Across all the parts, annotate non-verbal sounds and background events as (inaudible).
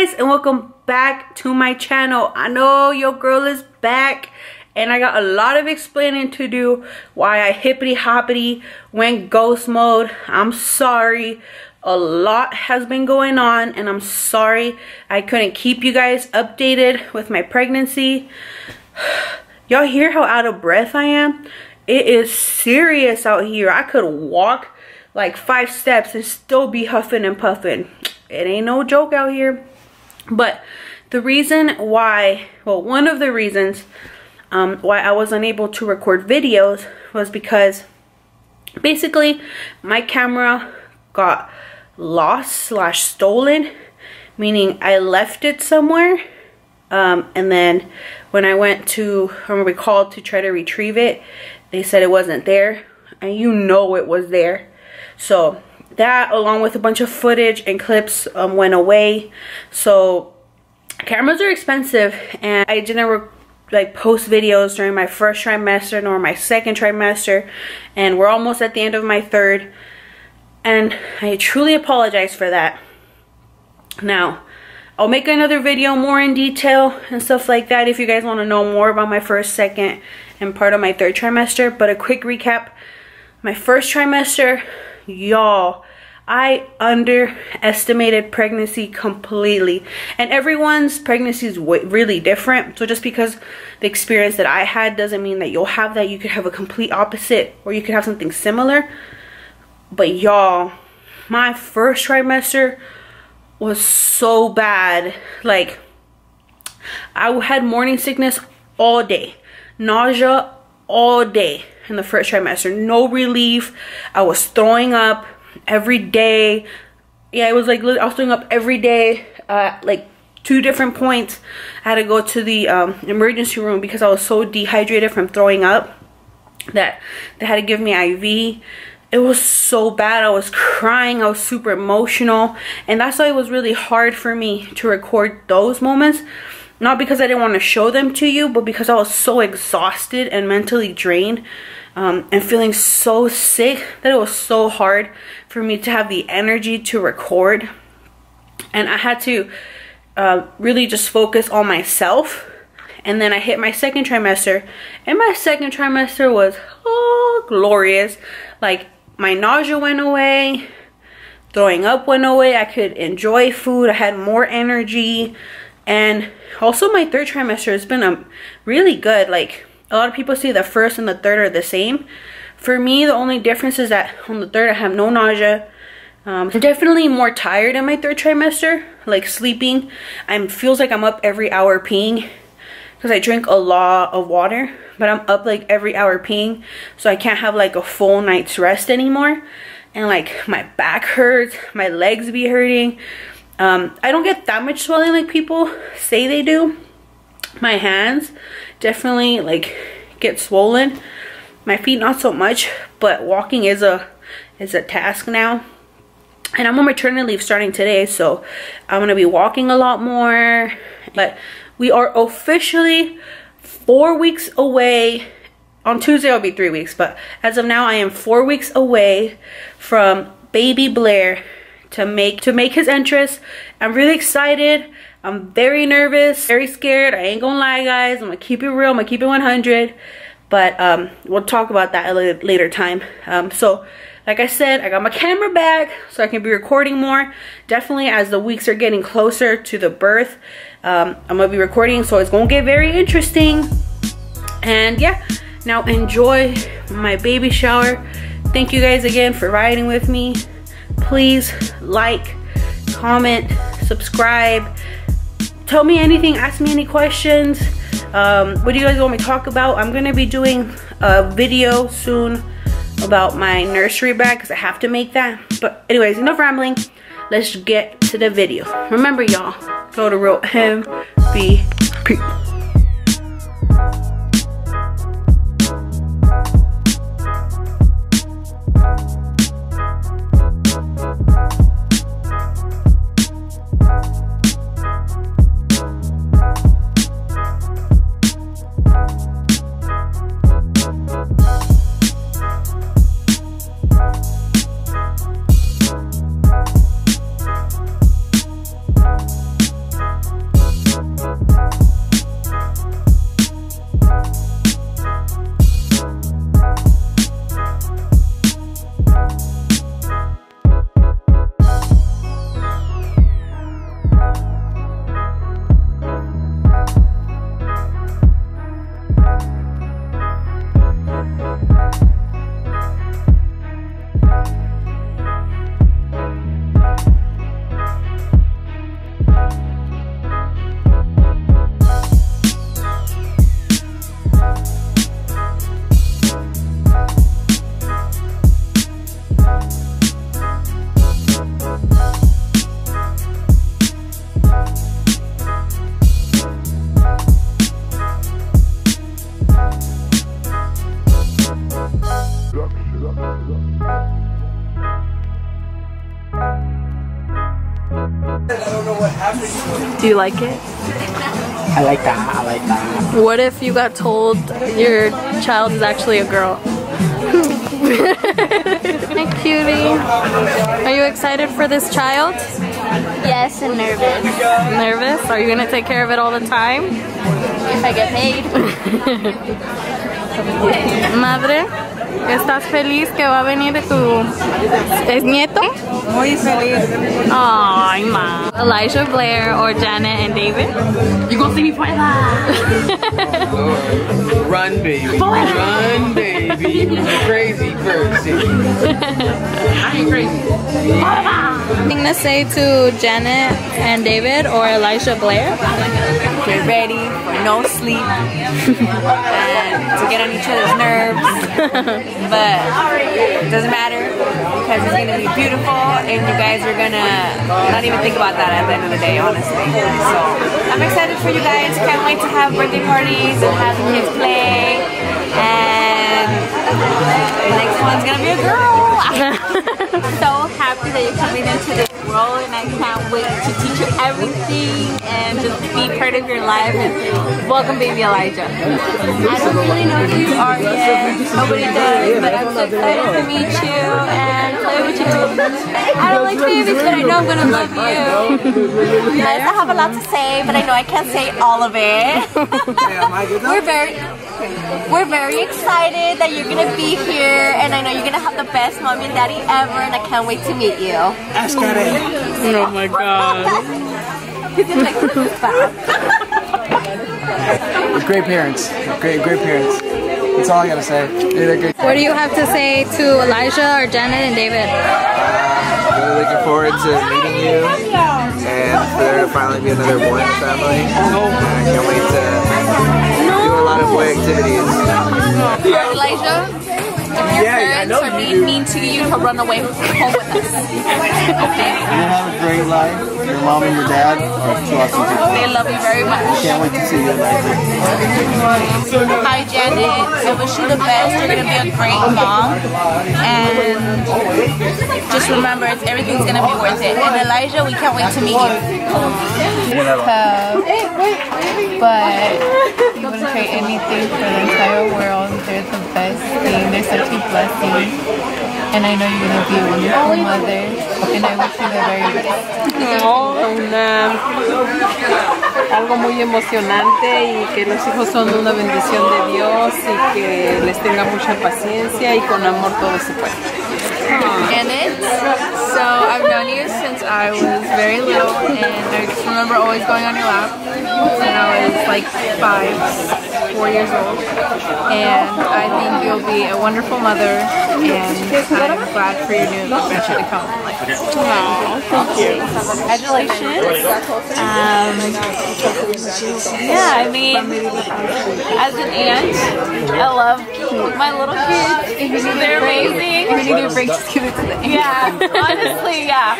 guys and welcome back to my channel. I know your girl is back and I got a lot of explaining to do why I hippity hoppity went ghost mode. I'm sorry. A lot has been going on and I'm sorry I couldn't keep you guys updated with my pregnancy. (sighs) Y'all hear how out of breath I am? It is serious out here. I could walk like five steps and still be huffing and puffing. It ain't no joke out here. But the reason why, well, one of the reasons um, why I was unable to record videos was because basically my camera got lost slash stolen, meaning I left it somewhere. Um, and then when I went to, when we called to try to retrieve it, they said it wasn't there. And you know it was there. So that along with a bunch of footage and clips um, went away. So cameras are expensive and I didn't like post videos during my first trimester nor my second trimester and we're almost at the end of my third and I truly apologize for that. Now, I'll make another video more in detail and stuff like that if you guys want to know more about my first, second, and part of my third trimester. But a quick recap, my first trimester, y'all, I underestimated pregnancy completely. And everyone's pregnancy is really different. So just because the experience that I had doesn't mean that you'll have that. You could have a complete opposite or you could have something similar. But y'all, my first trimester was so bad. Like, I had morning sickness all day, nausea all day in the first trimester. No relief. I was throwing up every day. Yeah, it was like I was throwing up every day. Uh, like two different points. I had to go to the um, emergency room because I was so dehydrated from throwing up that they had to give me IV it was so bad. I was crying. I was super emotional. And that's why it was really hard for me to record those moments. Not because I didn't want to show them to you, but because I was so exhausted and mentally drained um, and feeling so sick that it was so hard for me to have the energy to record. And I had to uh, really just focus on myself. And then I hit my second trimester. And my second trimester was oh, glorious. Like my nausea went away throwing up went away i could enjoy food i had more energy and also my third trimester has been a um, really good like a lot of people say the first and the third are the same. For me the only difference is that on the third i have no nausea. Um, I'm definitely more tired in my third trimester like sleeping. I'm feels like i'm up every hour peeing because i drink a lot of water but I'm up like every hour peeing so I can't have like a full night's rest anymore. And like my back hurts my legs be hurting. Um, I don't get that much swelling like people say they do my hands definitely like get swollen my feet not so much but walking is a is a task now and I'm on maternity leave starting today so I'm gonna be walking a lot more but we are officially four weeks away. On Tuesday, I'll be three weeks, but as of now, I am four weeks away from baby Blair to make to make his entrance. I'm really excited. I'm very nervous, very scared. I ain't gonna lie, guys. I'm gonna keep it real. I'm gonna keep it 100. But um, we'll talk about that at a later time. Um, so, like I said, I got my camera back so I can be recording more. Definitely as the weeks are getting closer to the birth, um, I'm gonna be recording so it's gonna get very interesting and yeah now enjoy my baby shower thank you guys again for riding with me please like comment subscribe tell me anything ask me any questions um, what do you guys want me to talk about? I'm gonna be doing a video soon about my nursery bag because i have to make that. But anyways enough rambling. Let's get to the video. Remember y'all go to real MVP. Do you like it? I like that. I like that. What if you got told your child is actually a girl? (laughs) Hi, cutie. Are you excited for this child? Yes, and nervous. Nervous? Are you gonna take care of it all the time? If I get paid. (laughs) Madre, ¿estás feliz que va a venir tu es nieto? Muy feliz. Ay, ma. Elijah Blair or Janet and David? You gonna see me for (laughs) Run, baby. Run, baby. You was a crazy person. (laughs) I ain't crazy. Thing to say to Janet and David or Elijah Blair? Get ready for no sleep (laughs) and to get on each other's nerves. But it doesn't matter because it's gonna be beautiful and you guys are gonna not even think about that at the end of the day, honestly. So I'm excited for you guys. Can't wait to have birthday parties and have the kids play. And the next one's gonna be a girl. (laughs) so happy that you're coming into this world and I can't wait to teach you everything and just be part of your life and welcome baby Elijah. I don't really know who you are yet, nobody does, but I'm so excited to meet you and play with you. I don't like babies but I know I'm gonna love you. Yes, I have a lot to say but I know I can't say all of it. (laughs) We're very we're very excited that you're gonna be here and I know you're gonna have the best mommy and daddy ever and I can't wait to meet you. Ask her Oh my god. He's gonna like, "What is that?" Great parents. Great, great parents. That's all I gotta say. Great. What do you have to say to Elijah or Janet and David? Uh, really looking forward to meeting you and for there to finally be another boy in the family. And I can't wait to do a lot of boy activities. Elijah, your parents are being mean to you, to run away home with us. Okay? You have a great life. Your mom and your dad are two awesome people. They love you very much. Can't wait to see you later. Hi, Janet. I wish you the best. You're gonna be a great mom, and just remember, it's everything's gonna be worth it. And Elijah, we can't wait to meet you. but you wouldn't trade anything for the entire world. They're the best thing. They're such a blessing. And I know you're going to be a wonderful mother. And I wish you the very best. una, algo muy emocionante y que los hijos son una bendición de Dios y que les tenga mucha paciencia y con amor todo se puede. Janet, so I've known you since I was very little and I just remember always going on your lap when I was like five, four years old. And I think you'll be a wonderful mother and I'm glad for your new adventure to come. Wow, thank you. Congratulations. Um, yeah, I mean, as an aunt, I love my little kids. They're amazing. You need a break, just give it to them. Yeah, honestly, yeah.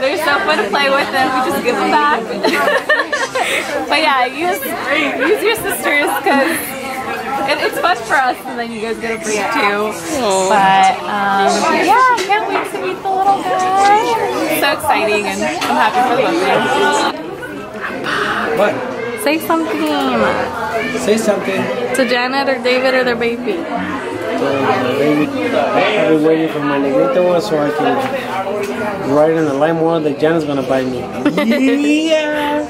They're so fun to play with and We just give them back. (laughs) but yeah, use use your sisters because it, it's fun for us, and then you guys get a break too. But um, yeah, I can't wait to meet the little guy. So exciting, and I'm happy for the baby. What? Say something Say something. to Janet or David or their baby. Baby, I've been waiting for my negrito so I can ride in the lime world that Jan's gonna buy me. (laughs) Yeah.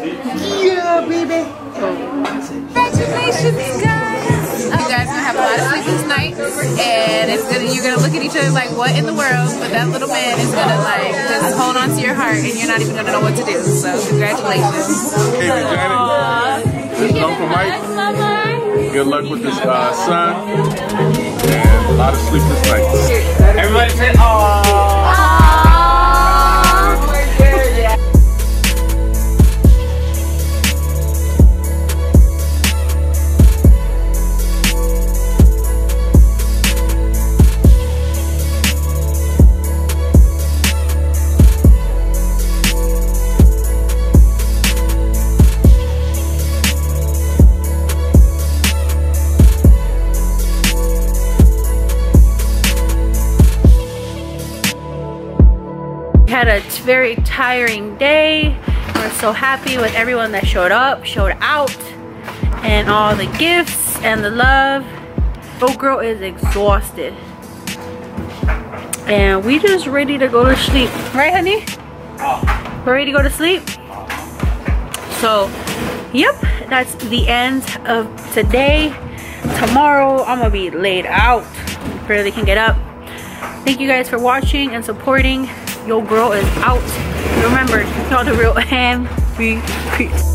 Yeah, baby. Congratulations, guys! You guys gonna have a lot of sleep this night, and it's gonna you're gonna look at each other like, what in the world? But that little man is gonna like just hold on to your heart, and you're not even gonna know what to do. So congratulations. Hey, Janet. This is Uncle Mike. Good luck with this uh, son. And a lot of sleepless nights. Everybody say, aww. A very tiring day we're so happy with everyone that showed up, showed out, and all the gifts and the love. Oh girl is exhausted. And we just ready to go to sleep. Right, honey? Oh. We're ready to go to sleep? So, yep, that's the end of today. Tomorrow, I'm gonna be laid out. Barely can get up. Thank you guys for watching and supporting. Your girl is out. Remember, y'all the real (laughs) and be peace.